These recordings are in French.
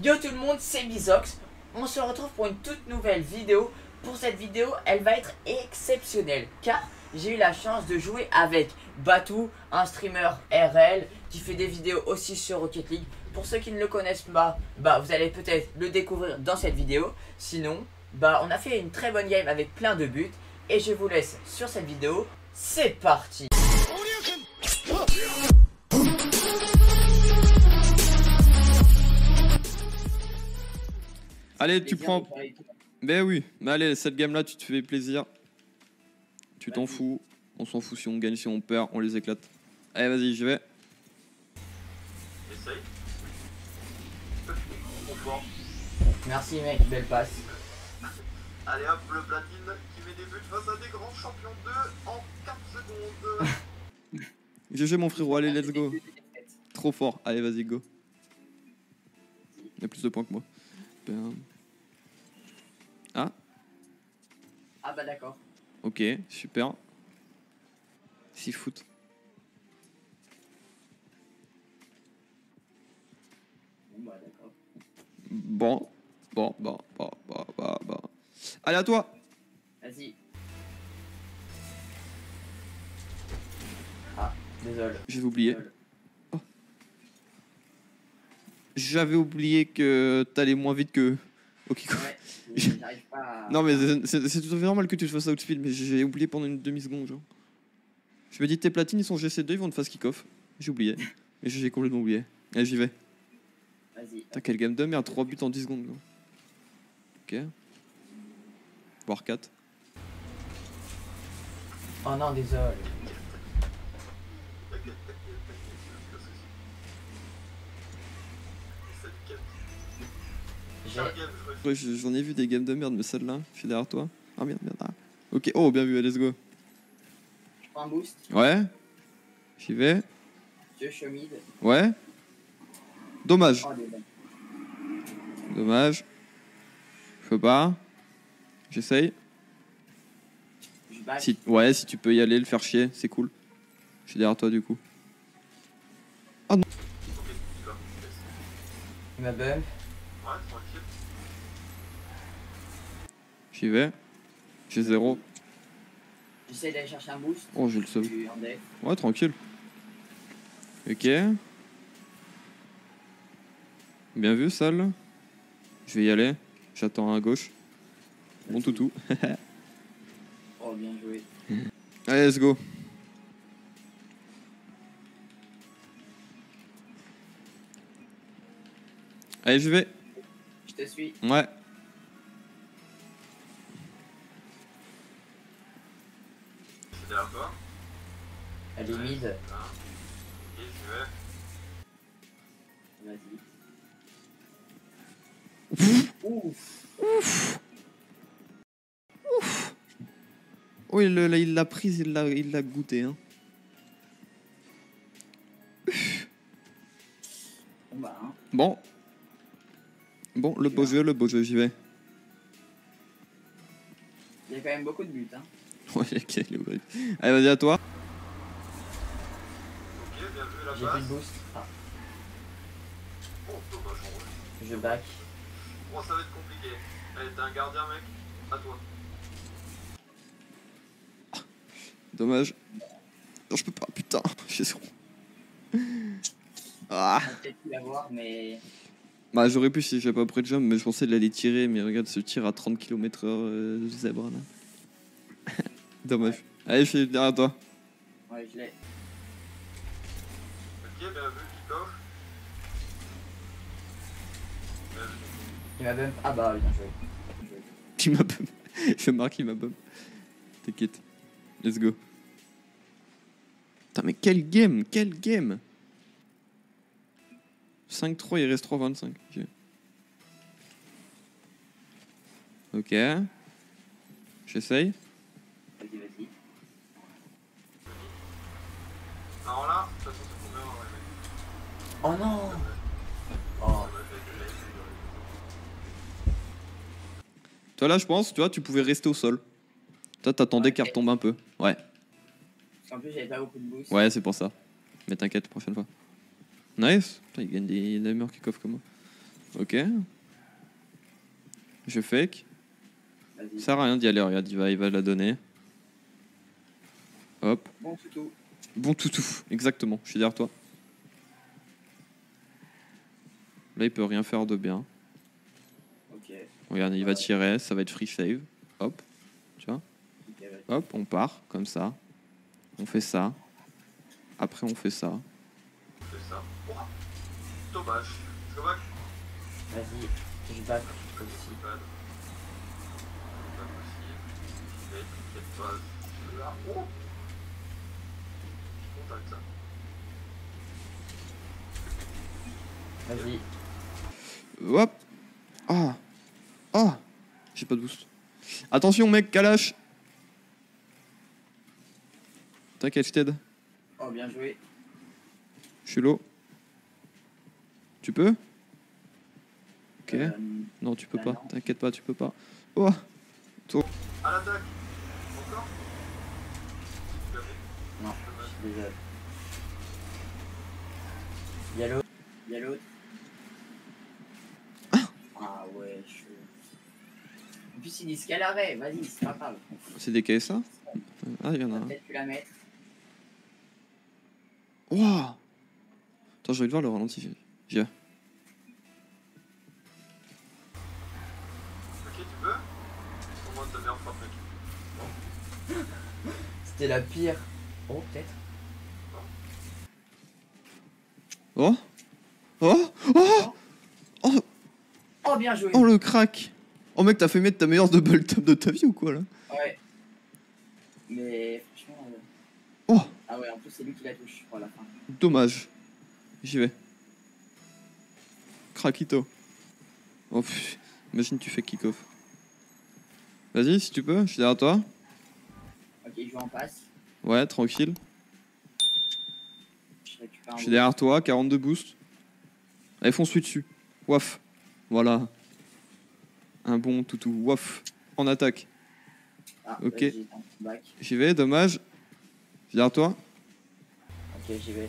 Yo tout le monde, c'est Bizox. On se retrouve pour une toute nouvelle vidéo. Pour cette vidéo, elle va être exceptionnelle car j'ai eu la chance de jouer avec Batou, un streamer RL qui fait des vidéos aussi sur Rocket League. Pour ceux qui ne le connaissent pas, bah vous allez peut-être le découvrir dans cette vidéo. Sinon, bah on a fait une très bonne game avec plein de buts et je vous laisse sur cette vidéo. C'est parti. Allez, tu prends. Ben oui, mais allez, cette game là, tu te fais plaisir. Tu t'en fous. On s'en fout si on gagne, si on perd, on les éclate. Allez, vas-y, j'y vais. Essaye. Trop fort. Merci mec, belle passe. Allez hop, le platine qui met des buts face à des grands champions 2 en 4 secondes. GG mon frérot, allez, let's go. Trop fort. Allez, vas-y, go. Il y a plus de points que moi. Ben, Ah, Ah bah d'accord. ok, super. 6 foot. Bon bah d'accord. Bon, bon, bon, bon, bon, bon, bon. Allez, à toi. Vas-y. Ah, désolé. J'ai oublié. Désolé. J'avais oublié que t'allais moins vite que. Ok, quoi. Ouais, à... Non, mais c'est- tout à fait normal que tu te fasses outspeed, mais j'ai oublié pendant une demi-seconde, genre. Je me dis, tes platines, ils sont GC2, ils vont te faire kick-off. J'ai oublié. Et j'ai complètement oublié. Allez, j'y vais. Vas-y. T'as quel game de merde 3 buts en 10 secondes, gros. Ok. Voire 4. Oh non, désolé. Ouais, j'en ai vu des games de merde, mais celle-là, je suis derrière toi. Ah merde, merde. ah. Ok, oh, bien vu, let's go. Je prends un boost. Ouais. J'y vais. Je show mid. Ouais. Dommage. Oh. Dommage. Je peux pas. J'essaye. Si, ouais, si tu peux y aller, le faire chier, c'est cool. Je suis derrière toi du coup. Vas. Laisse. Il m'a. J'y vais. J'ai zéro. J'essaie d'aller chercher un boost. Oh, j'ai le def. Ouais, tranquille. Ok. Bien vu, salle. Je vais y aller. J'attends à gauche. Bon toutou. Oh, bien joué. Allez, let's go. Allez, je vais. Je te suis. Ouais. C'est derrière toi. Elle est mid. Là. Et je vais. Vas-y. Ouf. Oh, il l'a il l'a prise, il l'a il l'a goûté. Hein. Bon bah, hein. Bon. Bon, le beau jeu, le beau jeu, j'y vais. Il y a quand même beaucoup de buts. Hein. Ouais, ok, il est horrible. Allez, vas-y, à toi. Ok, bien vu la J'ai pris le boost. Ah, Oh, dommage, en vrai. je back. Oh, ça va être compliqué. Allez, t'es un gardien, mec. À toi. Dommage. Non, je peux pas, putain. J'ai. Ah. On peut-être pu l'avoir, mais. Bah, j'aurais pu si j'avais pas pris de jump, mais je pensais de l'aller tirer. Mais regarde ce tir à 30 km/h, euh, zèbre là. Dommage. Allez, je suis derrière toi. Ouais, je l'ai. Ok, bien vu. Il m'a bump. Ah bah, bien joué. Qui m'a bum. je marque, il m'a bum. T'inquiète. Let's go. Putain, mais quel game Quel game 5-3, il reste 3-25. Ok. Ok. J'essaye. Vas-y, vas-y. Alors là, de toute façon, c'est combien, ouais, mec Oh non Oh, Toi là, je pense, tu vois, tu pouvais rester au sol. Toi, t'attendais Ouais. qu'elle retombe un peu. Ouais. qu'en plus, j'avais pas beaucoup de boost. Ouais, c'est pour ça. Mais t'inquiète, prochaine fois. Nice. Putain, il gagne des, des meilleurs kick-off que moi. Ok. Je fake. Ça sert à rien d'y aller, regarde, il va, il va la donner. Hop. Bon toutou. Bon toutou, exactement, je suis derrière toi. Là, il peut rien faire de bien. Ok. Regarde, il va tirer, ça va être free save. Hop, tu vois. Hop, on part, comme ça. On fait ça. Après, on fait ça. Dommage. Je Vas-y, je back aussi. c'est pas pas possible. Mais t'inquiète pas. Là. Oh. Ça. Vas-y. Hop Ah Ah J'ai pas de boost. Attention, mec, Kalash T'inquiète, je t'aide. Oh, bien joué. Je suis low. Tu peux Ok. Euh, Non, tu peux bah pas. T'inquiète pas, tu peux pas. Oh À l'attaque. Encore Tu non, je suis désolé. Y'a l'autre. Y'a l'autre. Ah ouais, je... En plus, il dit ce qu'elle avait. Vas-y, c'est pas grave. C'est des KSA Ah, il y en a peut-être pu la mettre. Wouah Attends, je vais le voir le ralenti. Ok, tu peux? Pour moi, ta meilleure frappe, mec. C'était la pire. Oh, peut-être. Oh? Oh? Oh Oh Oh, bien joué. Oh le crack Oh mec, t'as fait mettre ta meilleure double top de ta vie ou quoi là? Ouais. Mais franchement. euh, Oh Ah ouais, en plus, c'est lui qui la touche, je crois, à la fin. Dommage. J'y vais. Craquito. Oh pff, imagine tu fais kick-off. Vas-y, si tu peux, je suis derrière toi. Ok, je vais en passe. Ouais, tranquille. Je suis derrière toi, 42 boost. Allez, fonce-lui dessus. Waf. Voilà. Un bon toutou. Waf. En attaque. Ah, Ok. J'y vais, dommage. Je suis derrière toi. Ok, j'y vais.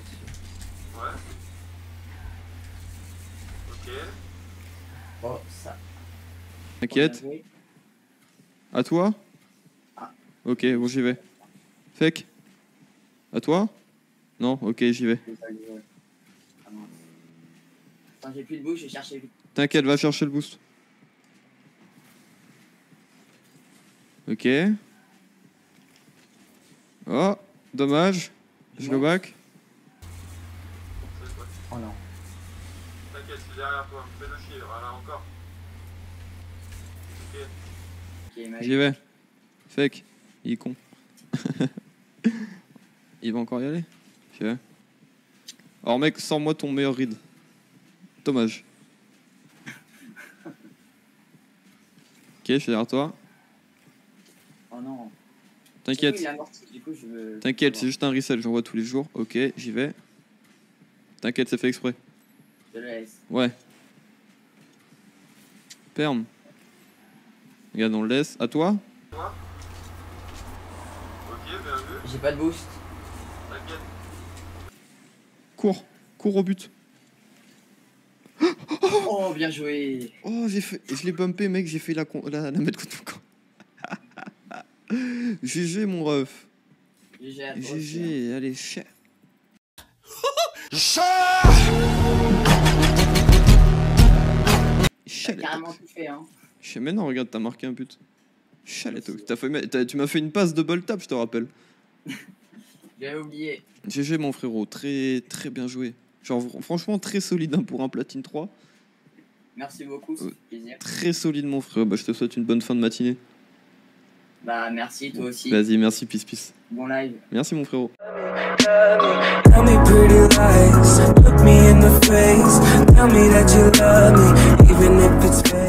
Ouais. Oh, ça. T'inquiète. À toi Ah. Ok, bon, j'y vais. Fake. À toi Non Ok, j'y vais. J'ai plus de bouche, je vais chercher vite. T'inquiète, va chercher le boost. Ok. Oh, dommage. Je go back. Oh non. T'inquiète, je suis derrière toi. Fais le chier. Voilà, encore. Ok. Ok, ma J'y vais. Fake. Il est con. Il va encore y aller? J'y vais. Alors mec, sors-moi ton meilleur read. Dommage. Ok, je suis derrière toi. Oh non. T'inquiète. Veux. T'inquiète, c'est juste un reset, j'en vois tous les jours. Ok, j'y vais. T'inquiète, c'est fait exprès. Ouais. Perm. Regarde, on le laisse. À toi Toi Ok, bien vu. J'ai pas de boost. T'inquiète. Cours. Cours au but. Oh, bien joué. Oh, j'ai fait. Je l'ai bumpé, mec, j'ai fait la, con- la, la mettre contre mon camp. GG, mon ref. GG à toi aussi, hein. GG, allez, chat. T'as carrément tout fait, hein. Je sais, mais non, regarde, t'as marqué un but. Chalet, t'as fait, mais t'as- tu m'as fait une passe double tap, je te rappelle. J'avais oublié. GG, mon frérot, très très bien joué. Genre, fr- franchement, très solide hein, pour un platine 3. Merci beaucoup, c'est Ouais. plaisir. Très solide, mon frérot. Bah, je te souhaite une bonne fin de matinée. Bah, merci, toi aussi. Vas-y, merci, peace, peace. Bon live. Merci, mon frérot. Tell me pretty lies, look me in the face. Tell me that you love me, even if it's fake.